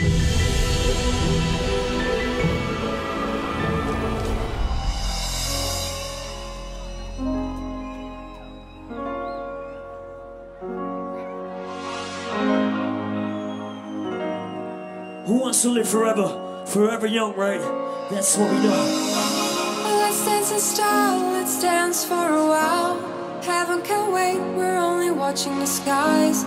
Who wants to live forever? Forever young, right? That's what we do. Let's dance in style, let's dance for a while. Heaven can wait, we're only watching the skies.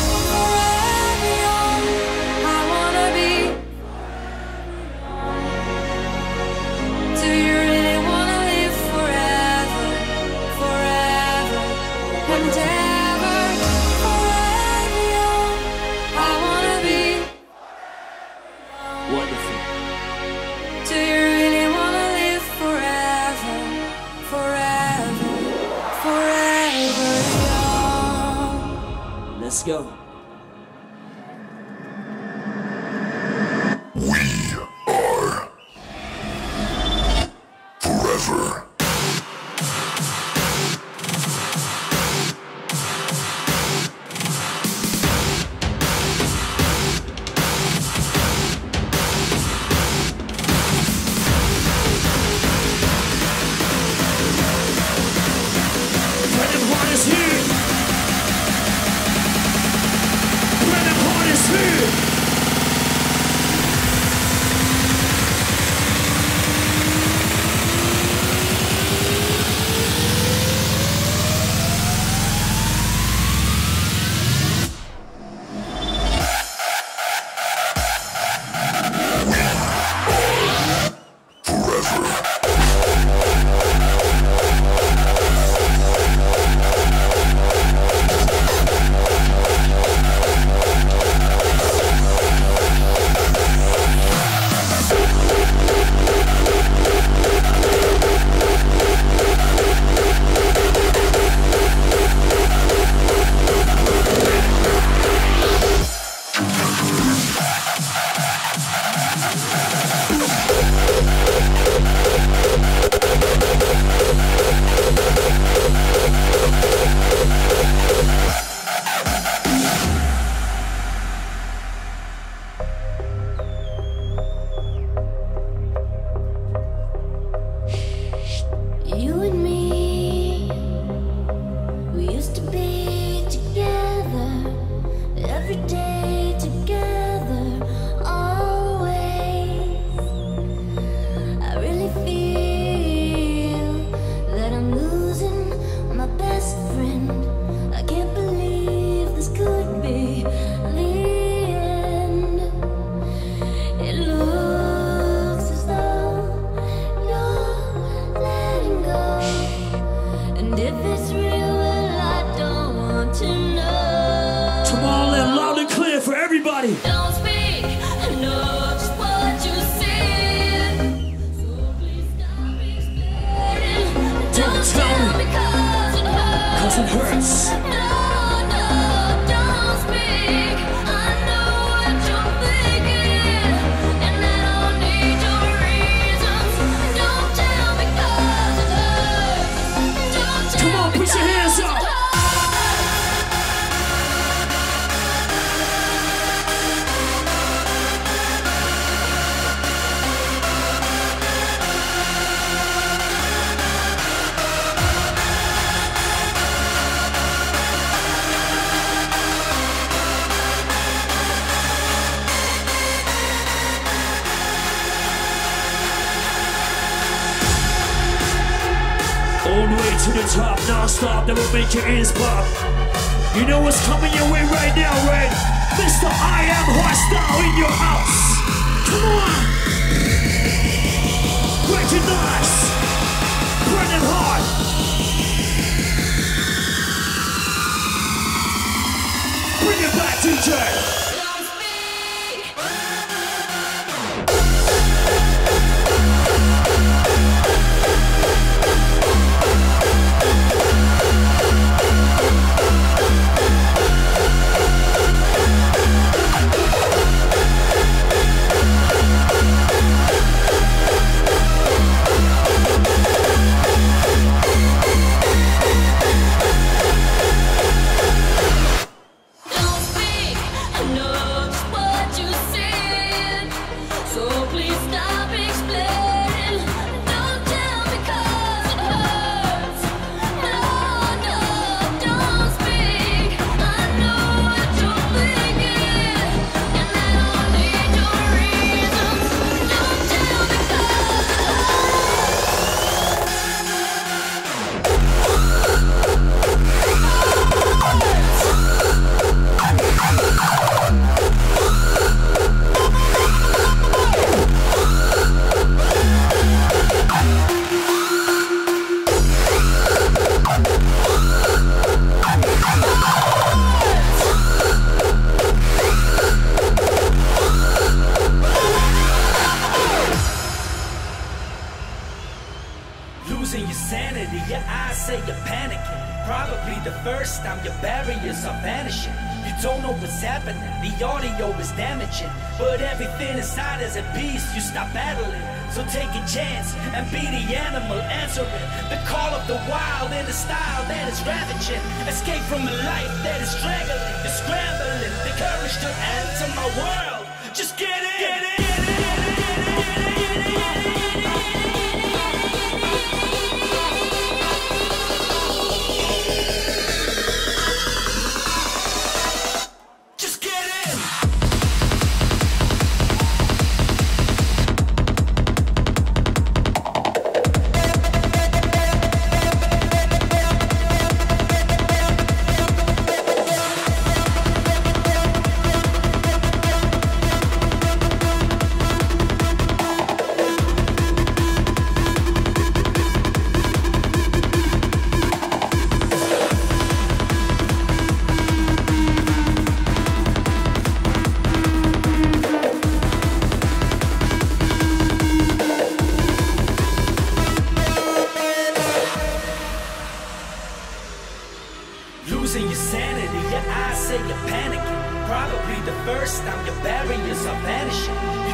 Let's go.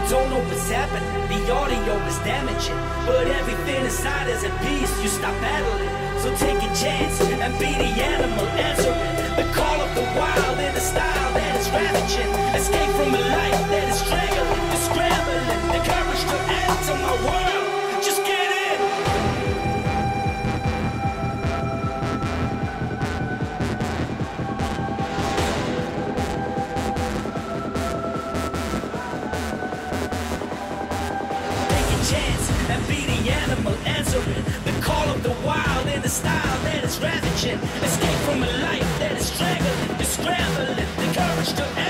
Don't know what's happening, the audio is damaging. But everything inside is at peace, you stop battling. So take a chance and be the animal answering the call of the wild in a style that is ravaging. Escape from a life that is straggling, you're scrambling. The courage to enter my world. the style that is ravaging. Escape from a life that is straggling, the scrambling, the courage to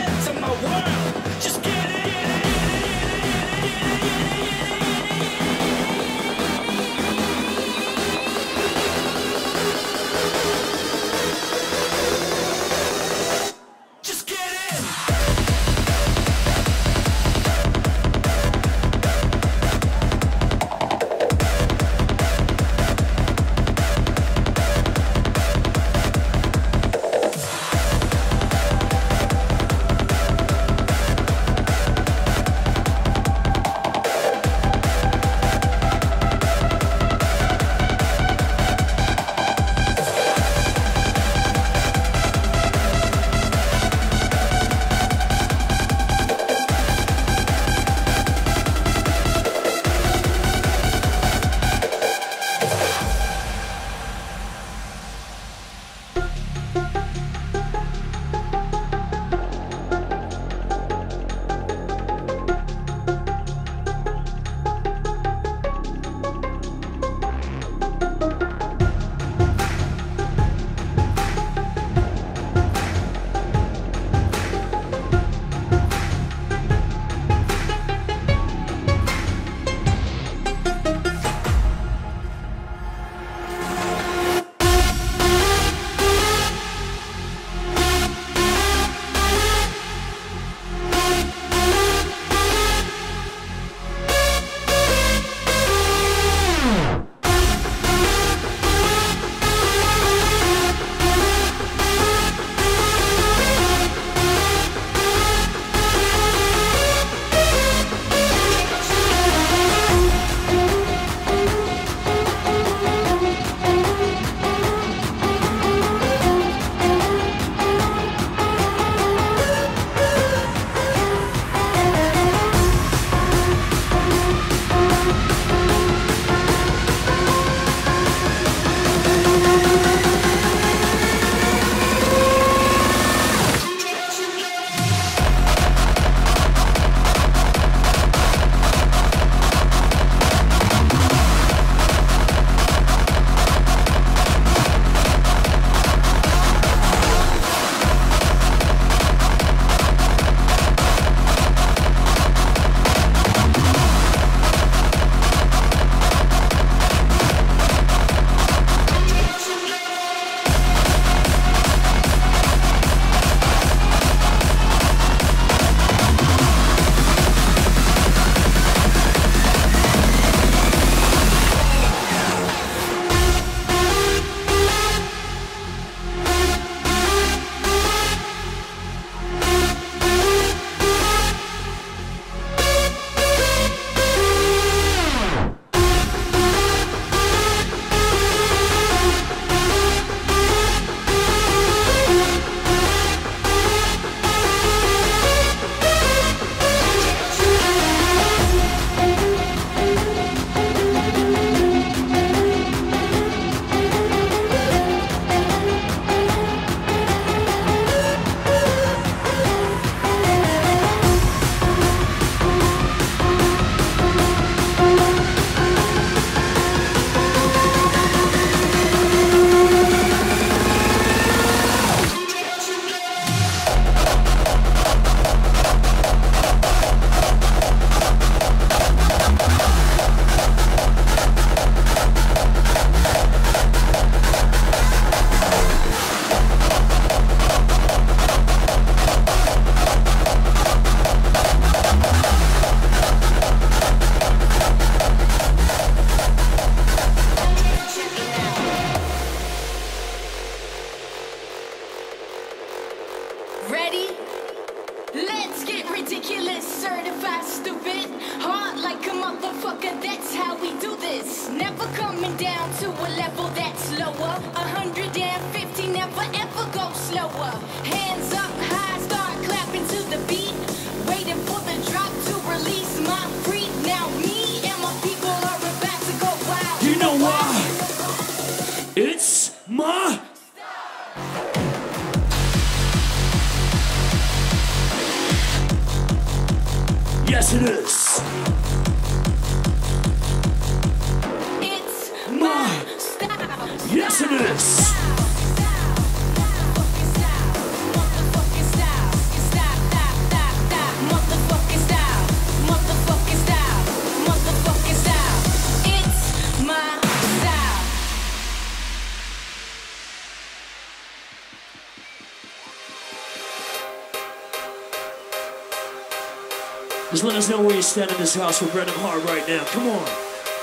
Us know where you stand in this house with Brennan Heart right now. Come on.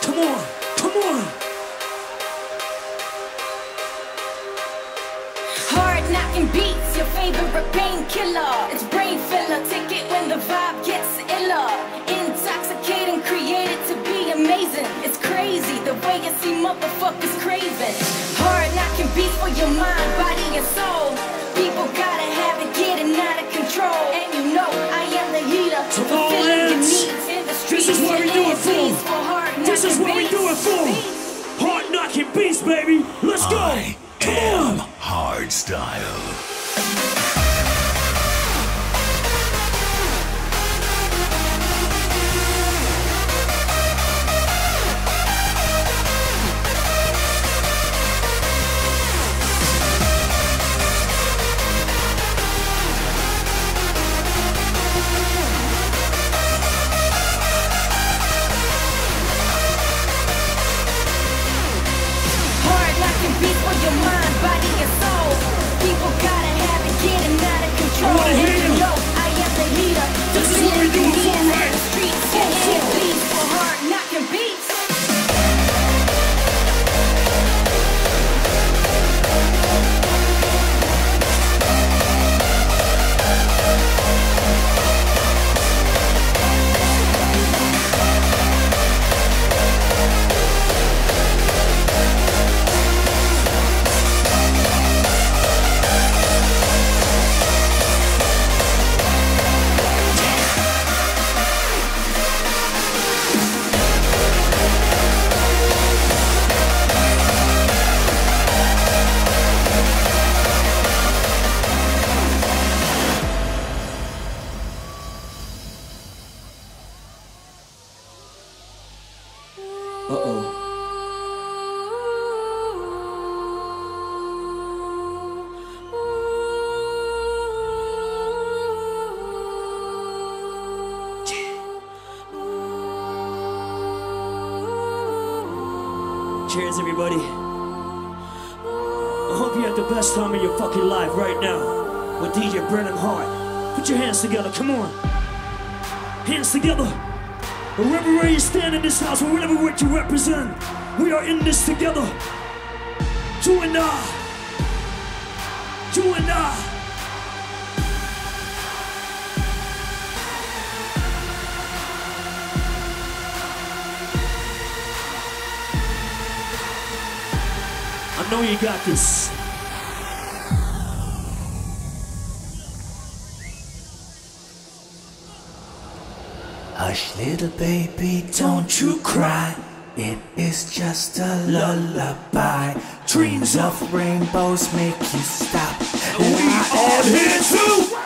Come on. Come on. Hard knocking beats, your favorite painkiller. It's brain filler, take it when the vibe gets iller. Intoxicating, created to be amazing. It's crazy the way you see motherfuckers craving. Hard knocking beats for your mind, body, and soul. People gotta have it getting out of control. And you know I am the heater, Come on, fulfilling your Lance. needs in the This is what we do it for. This is knocking what we do it beats. for. Beats. Hard knocking beats, baby. Let's go. I Come am on. hard style. We are in this together. You and I. You and I. I know you got this. Hush, little baby, don't you cry. It is just a lullaby. Dreams of rainbows make you stop. And We I are here too.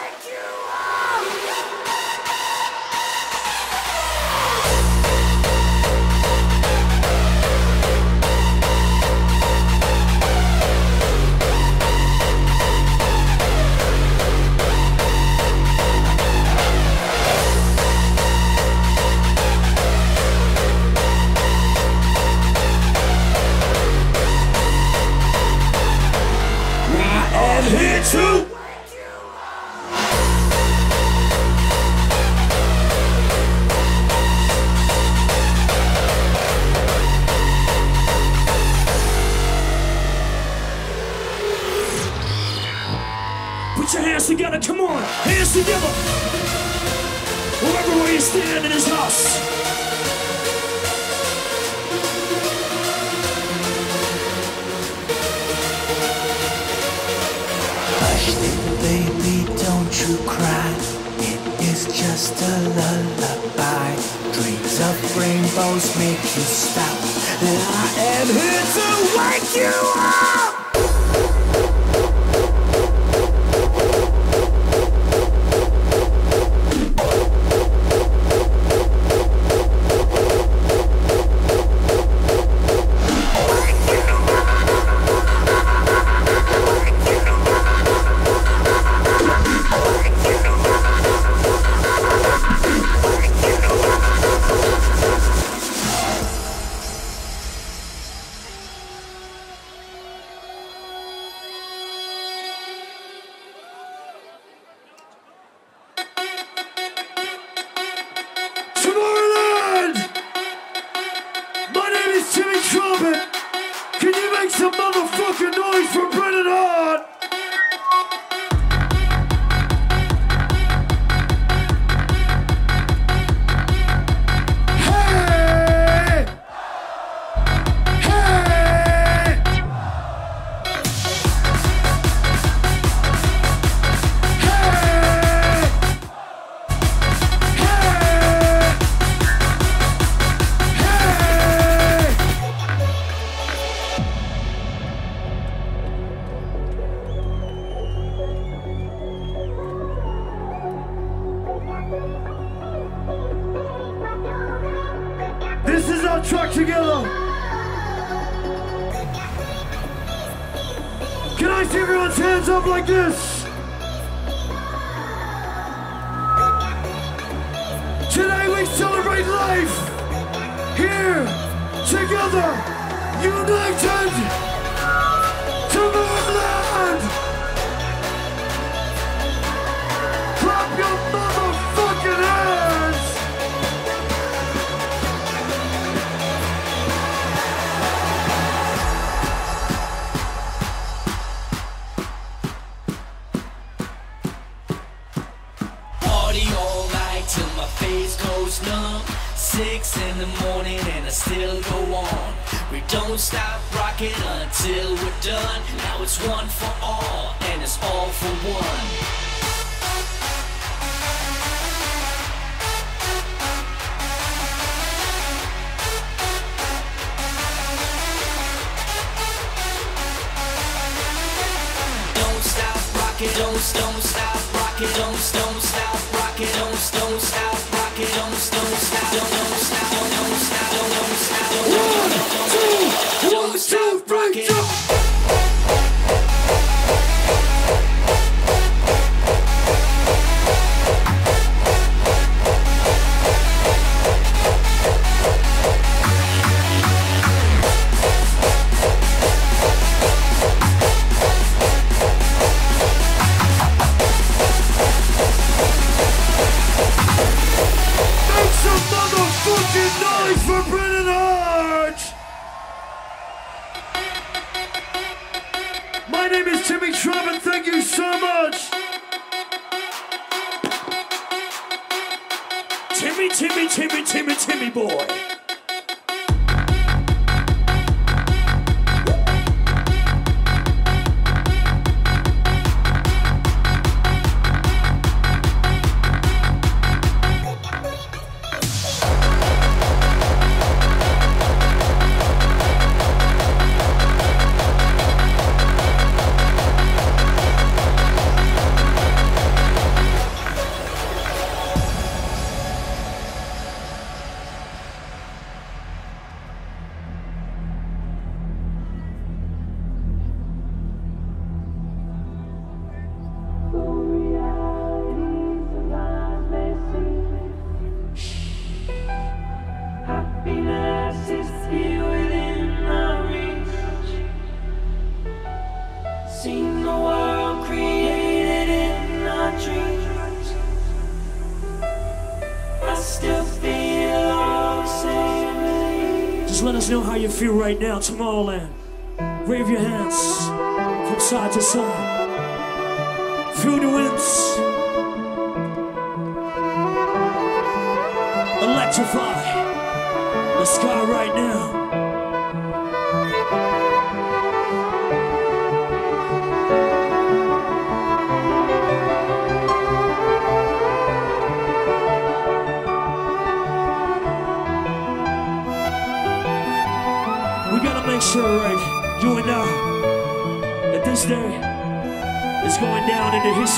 Right now, Tomorrowland.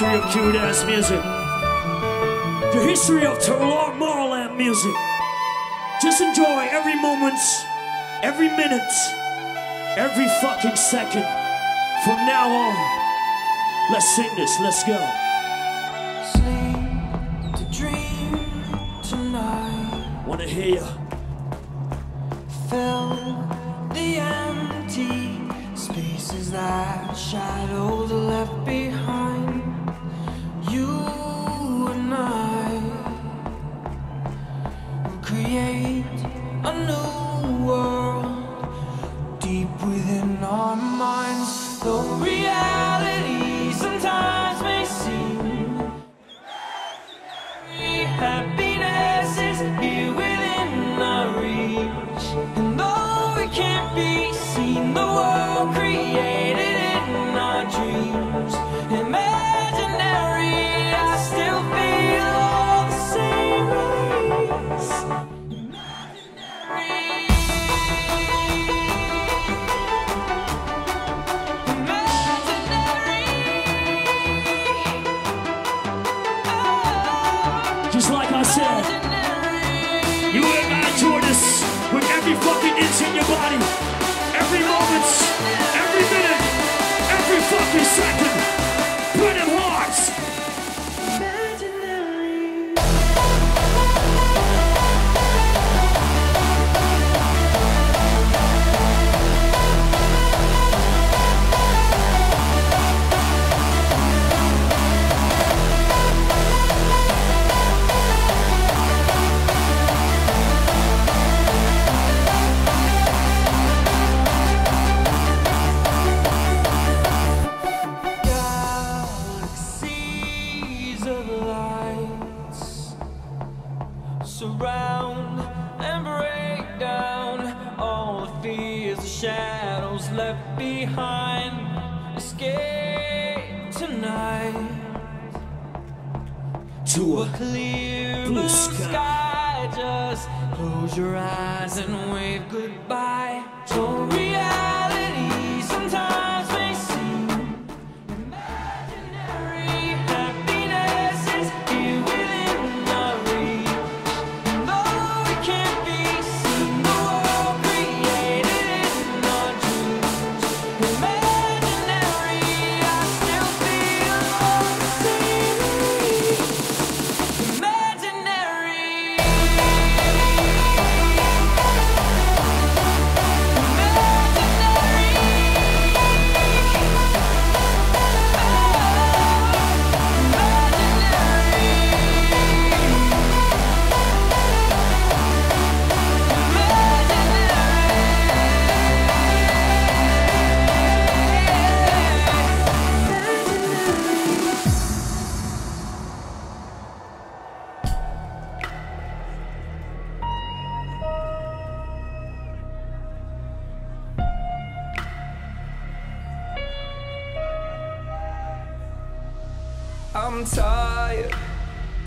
History of cute ass music. The history of Turlock Marland music. Just enjoy every moment, every minute, every fucking second. From now on, let's sing this, let's go. Sleep to dream tonight. Wanna hear ya? Fill the empty spaces that shadows left behind.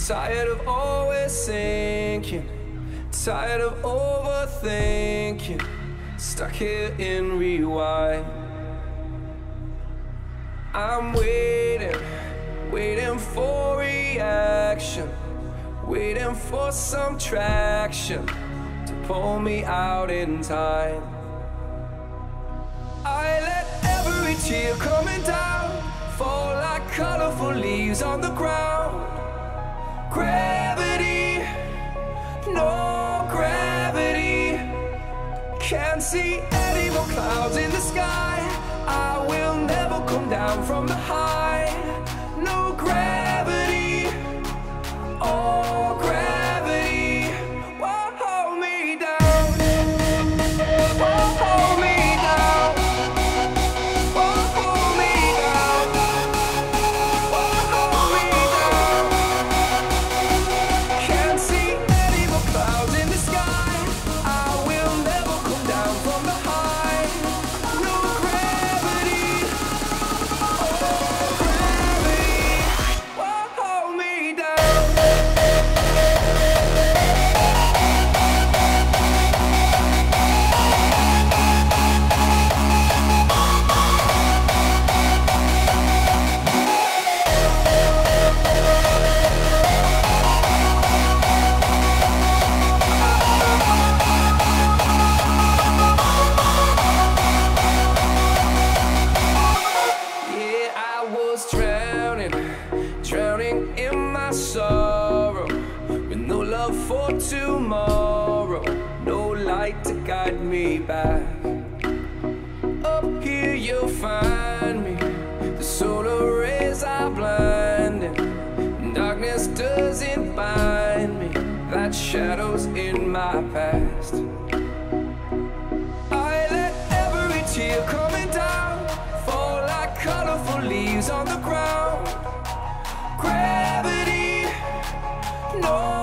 Tired of always thinking, tired of overthinking, stuck here in rewind. I'm waiting, waiting for reaction, waiting for some traction to pull me out in time. I let every tear coming down fall like colorful leaves on the ground. Gravity, no gravity. Can't see any more clouds in the sky. I will never come down from the high. No gravity, you'll find me. The solar rays are blinding. Darkness doesn't bind me. That shadow's in my past. I let every tear coming down fall like colorful leaves on the ground. Gravity, no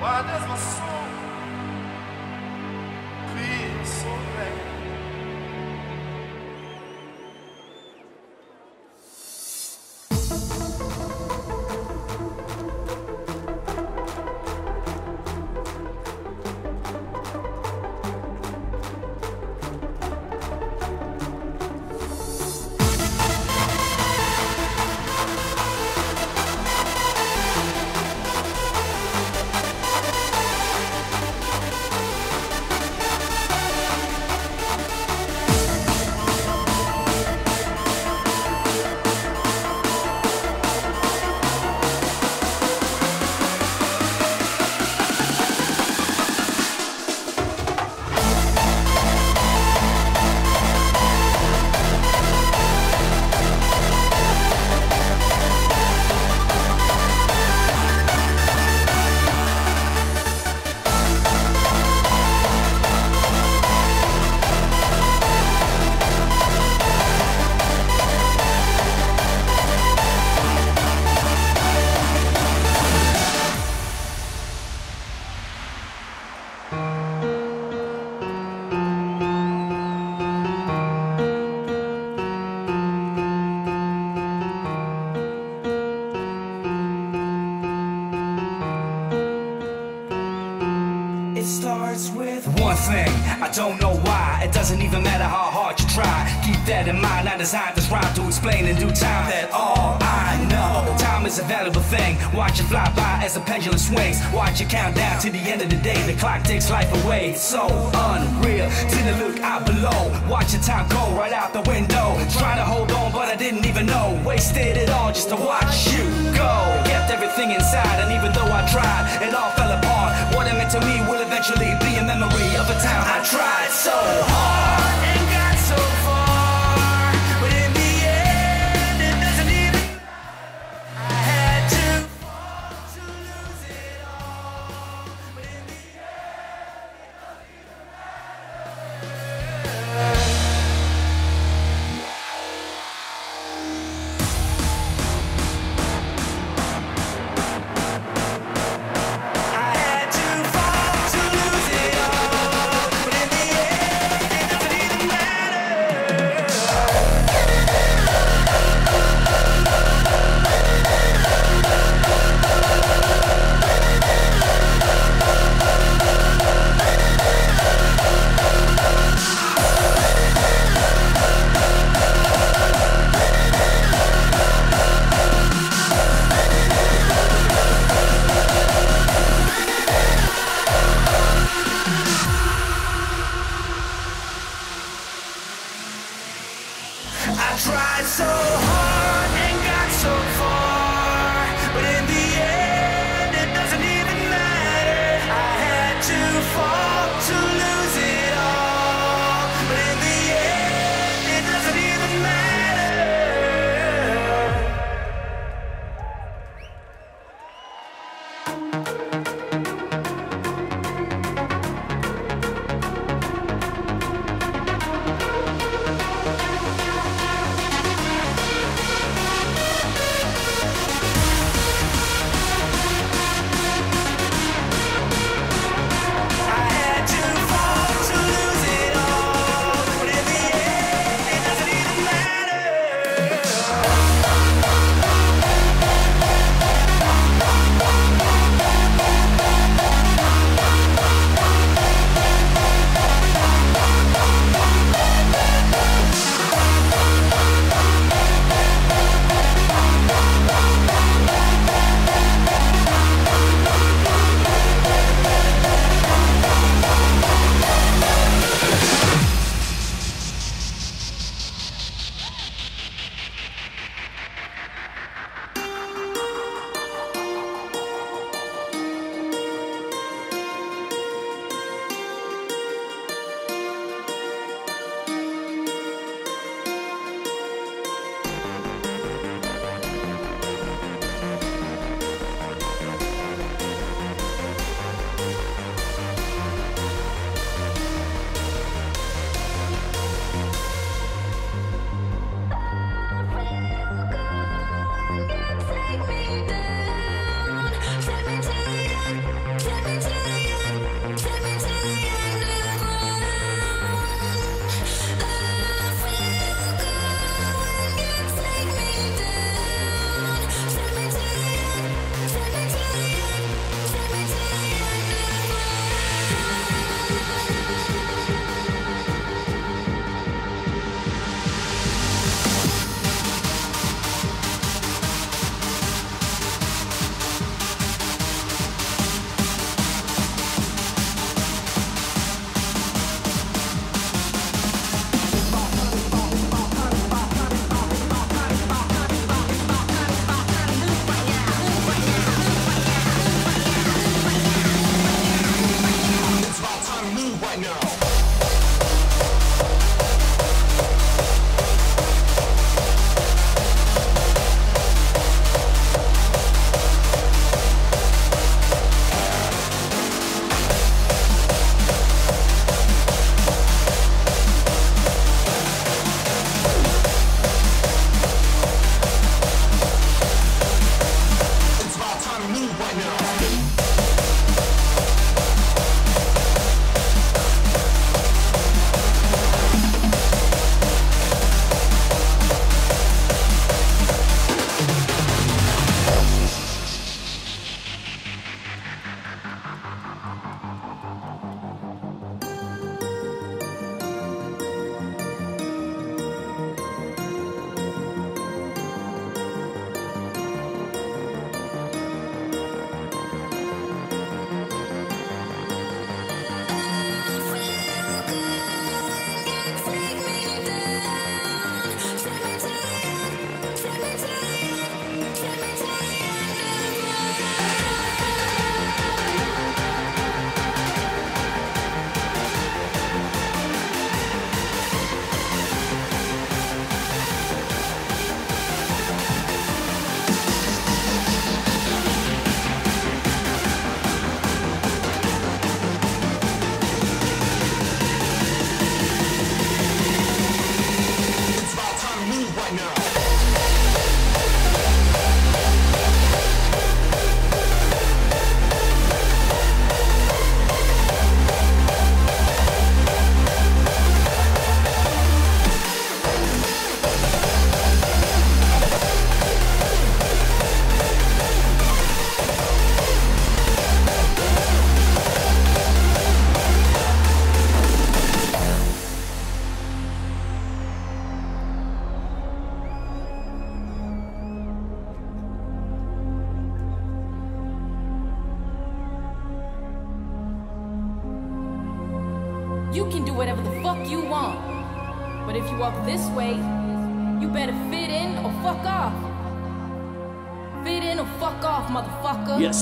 Why does my soul designed this rhyme to explain in due time that all I know. Time is a valuable thing. Watch it fly by as the pendulum swings. Watch it count down to the end of the day. The clock takes life away. It's so unreal. To the look out below. Watch the time go right out the window. Try to hold on, but I didn't even know. Wasted it all just to watch you go. Kept everything inside, and even though I tried, it all fell apart. What it meant to me will eventually be a memory of a time I tried so hard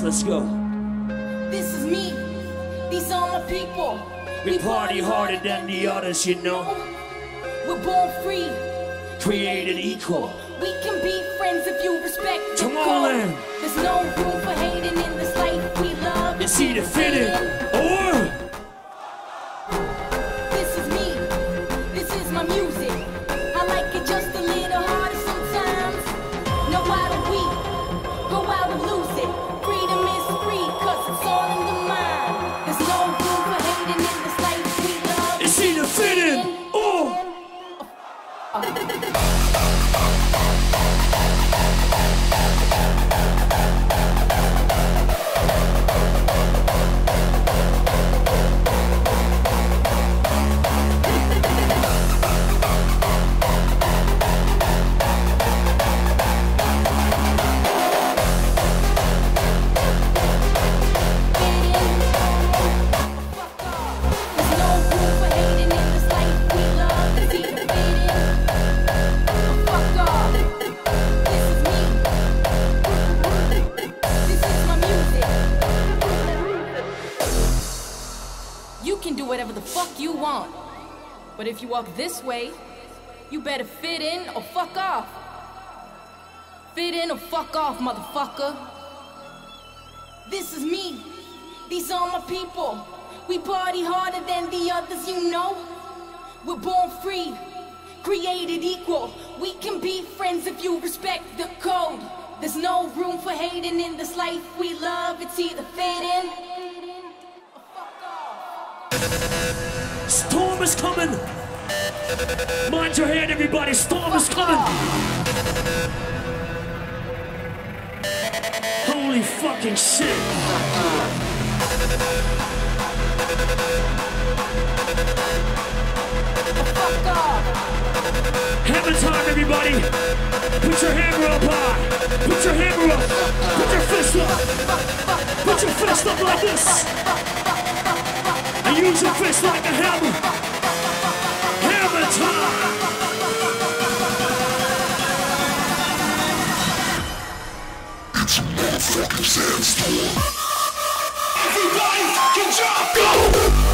let's go. This is me. These are my people. We party harder than the others, you know. But if you walk this way, you better fit in or fuck off. Fit in or fuck off, motherfucker. This is me. These are my people. We party harder than the others, you know. We're born free, created equal. We can be friends if you respect the code. There's no room for hating in this life we love. It's either fit in or fuck off. Storm is coming. Mind your head, everybody. Storm is coming. Holy fucking shit. Fuck off. Hammer time, everybody. Put your hammer up high. Put your hammer up. Put your fist up. Put your fist up like this. And use your fist like a hammer. Hammer time. It's a motherfucking sandstorm. Everybody fucking jump, go!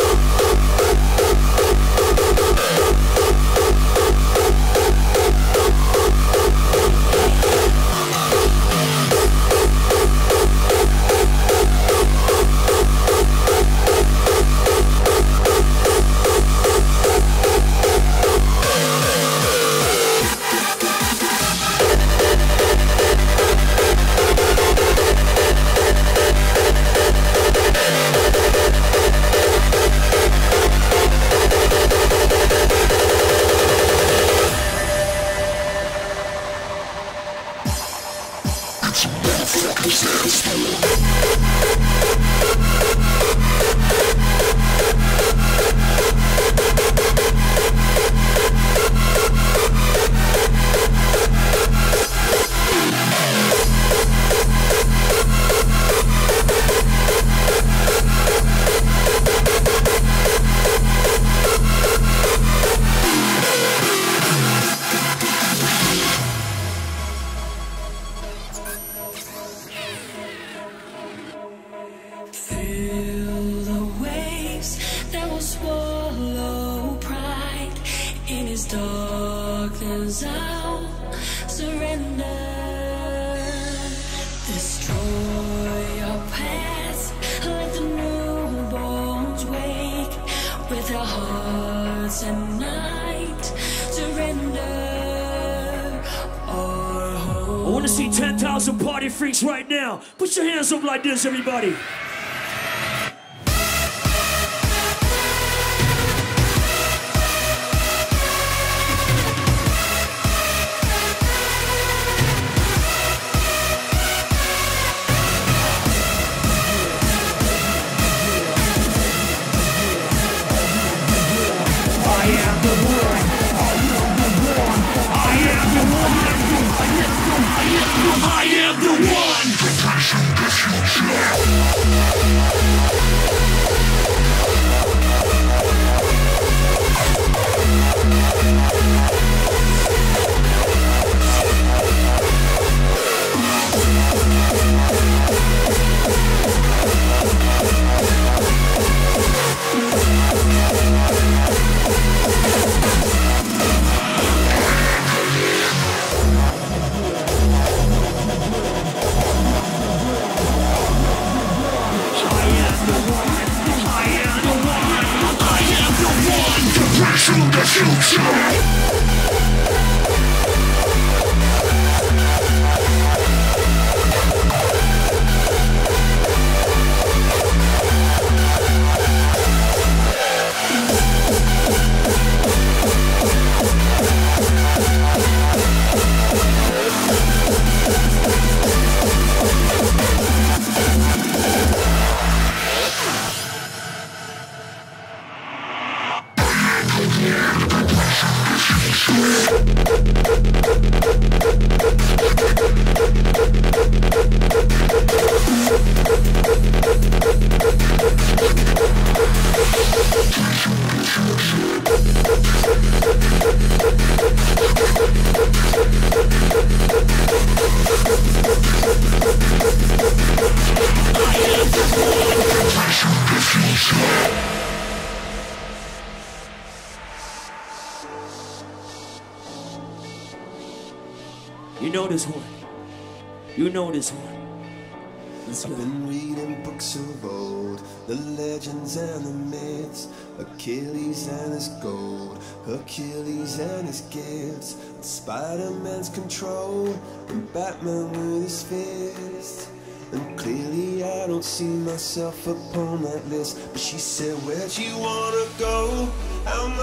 This, everybody.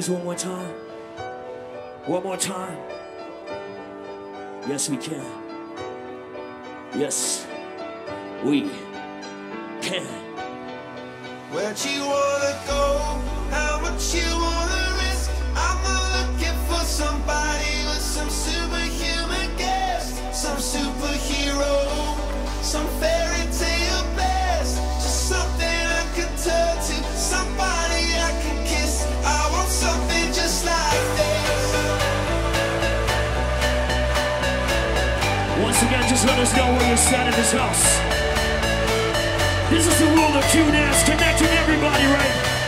this one more time? One more time? Yes, we can. inside of this house. This is the world of two connecting everybody right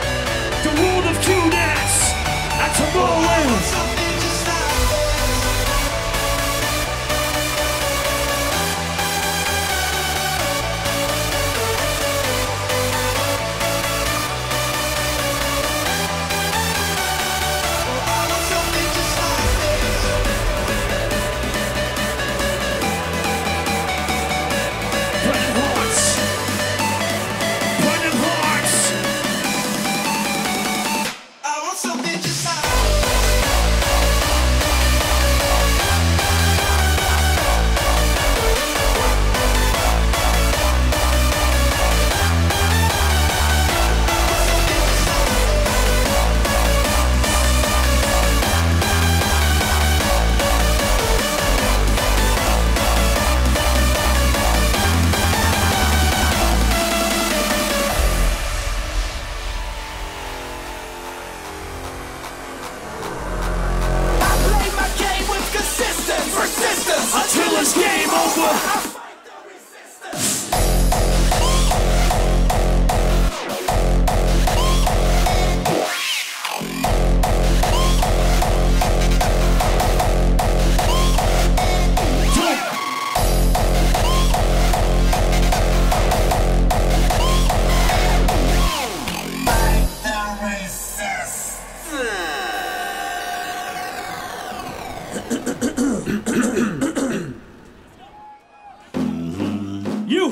you!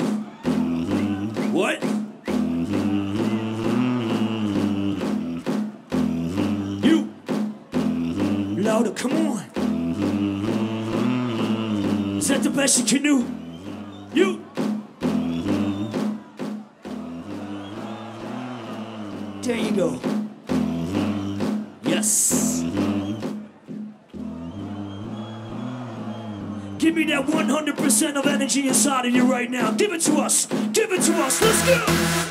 What? You! Louder, come on! Is that the best you can do? energy inside of you right now. Give it to us. Give it to us. Let's go.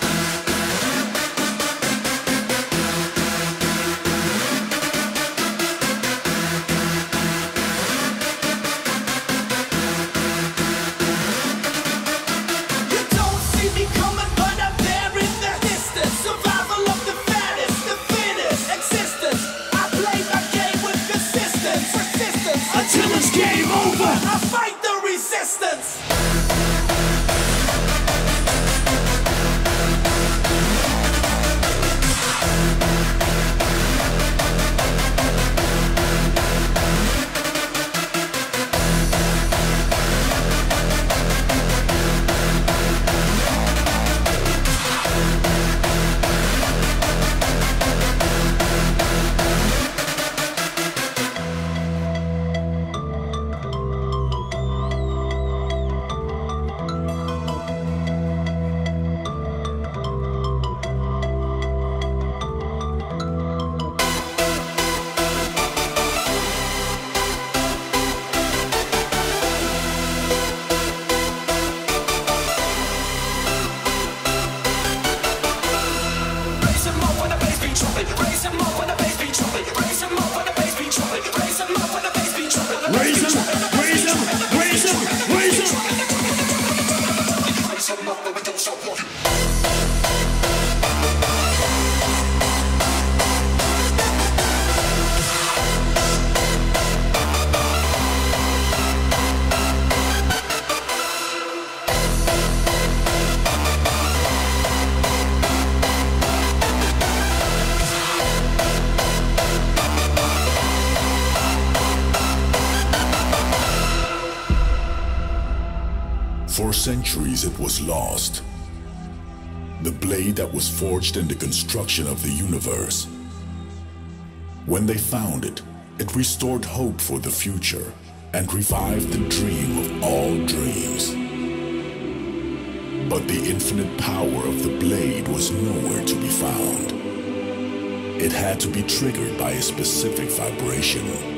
forged in the construction of the universe. When they found it, it restored hope for the future and revived the dream of all dreams. But the infinite power of the blade was nowhere to be found. It had to be triggered by a specific vibration.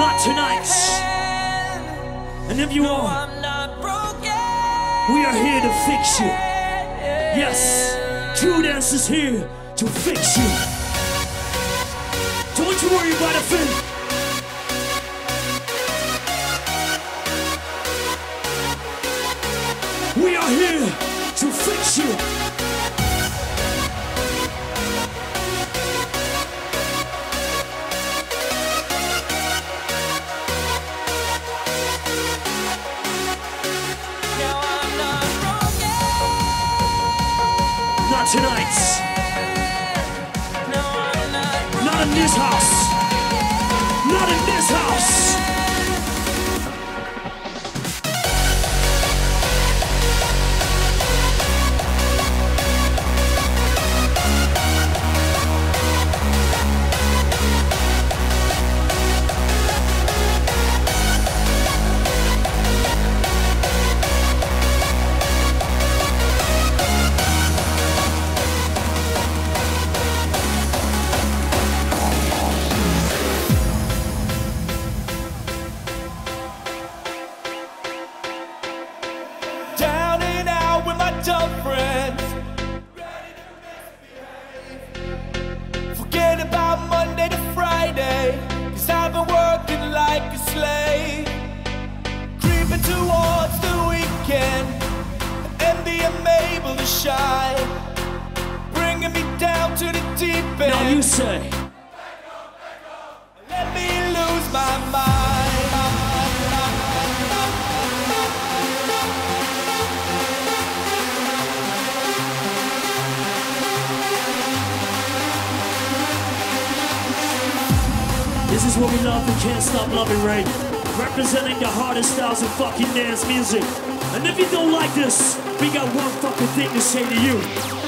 Not tonight. And if you are, we are here to fix you. Yes, True Dance is here to fix you. Don't you worry about a This is what we love and can't stop loving, right? Representing the hardest styles of fucking dance music. And if you don't like this, we got one fucking thing to say to you.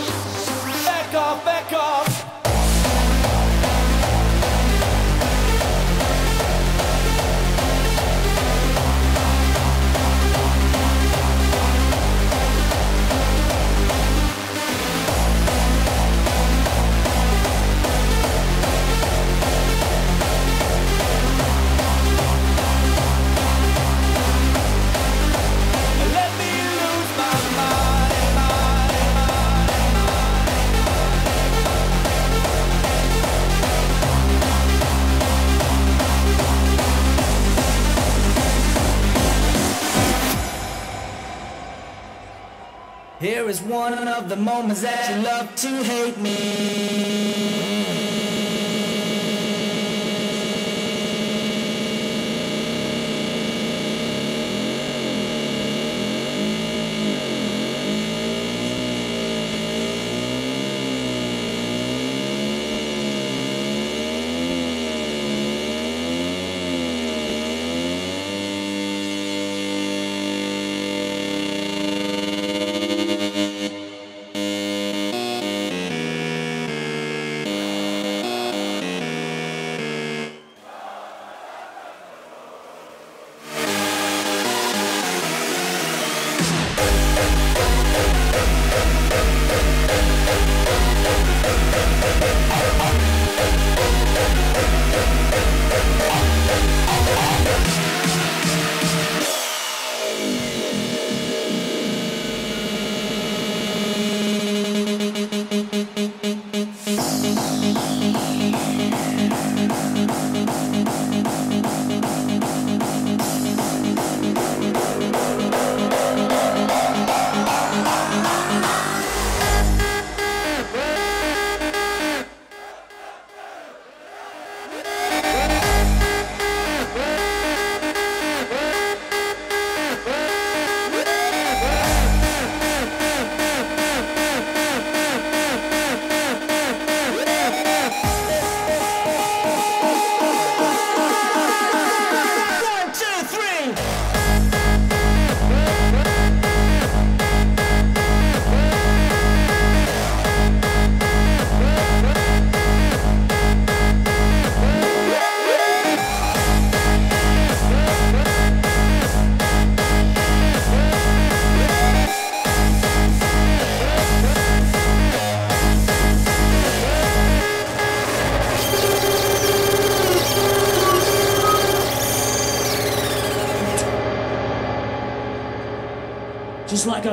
One of the moments that you love to hate me.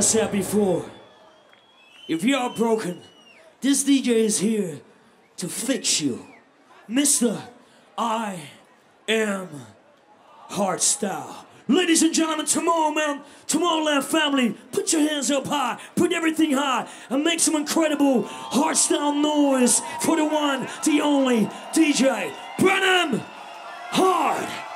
Said before, if you are broken, this DJ is here to fix you. Mr. I am Hardstyle. Ladies and gentlemen, Tomorrowland, Tomorrowland family, put your hands up high, put everything high, and make some incredible hardstyle noise for the one, the only DJ, Brennan Heart